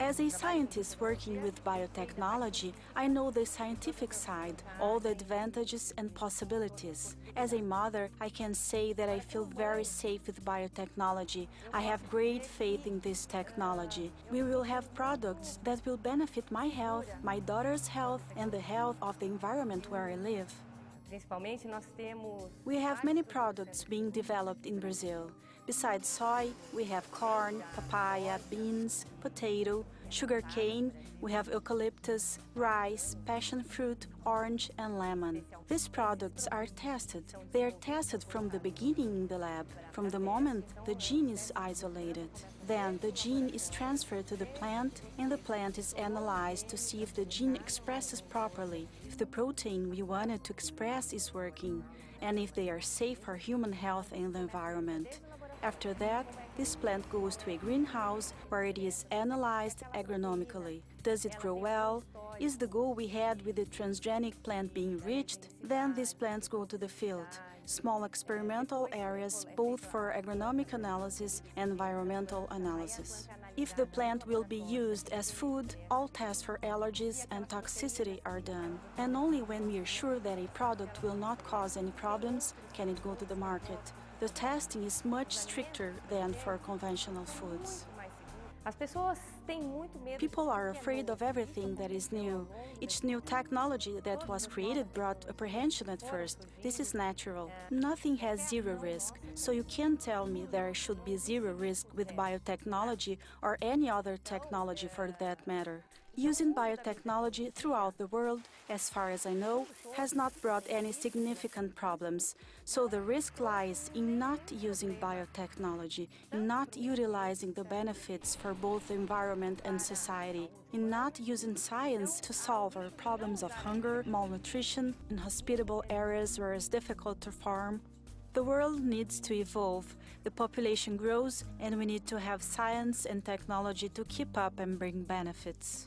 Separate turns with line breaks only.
As a scientist working with biotechnology, I know the scientific side, all the advantages and possibilities. As a mother, I can say that I feel very safe with biotechnology. I have great faith in this technology. We will have products that will benefit my health, my daughter's health, and the health of the environment where I live.
principalmente, nós temos...
We have many products being developed in Brazil. Besides soy, we have corn, papaya, beans, potato, sugarcane, we have eucalyptus, rice, passion fruit, orange, and lemon. These products are tested. They are tested from the beginning in the lab, from the moment the gene is isolated. Then the gene is transferred to the plant, and the plant is analyzed to see if the gene expresses properly, if the protein we wanted to express is working, and if they are safe for human health and the environment. After that, this plant goes to a greenhouse where it is analyzed agronomically. Does it grow well? Is the goal we had with the transgenic plant being reached? Then these plants go to the field, small experimental areas both for agronomic analysis and environmental analysis. If the plant will be used as food, all tests for allergies and toxicity are done. And only when we are sure that a product will not cause any problems can it go to the market. The testing is much stricter than for conventional foods.
As pessoas têm muito medo...
People are afraid of everything that is new. Each new technology that was created brought apprehension at first. This is natural. Nothing has zero risk, so you can't tell me there should be zero risk with biotechnology or any other technology for that matter. Using biotechnology throughout the world, as far as I know, has not brought any significant problems. So the risk lies in not using biotechnology, in not utilizing the benefits for both the environment and society, in not using science to solve our problems of hunger, malnutrition, inhospitable areas where it's difficult to farm, the world needs to evolve, the population grows, and we need to have science and technology to keep up and bring benefits.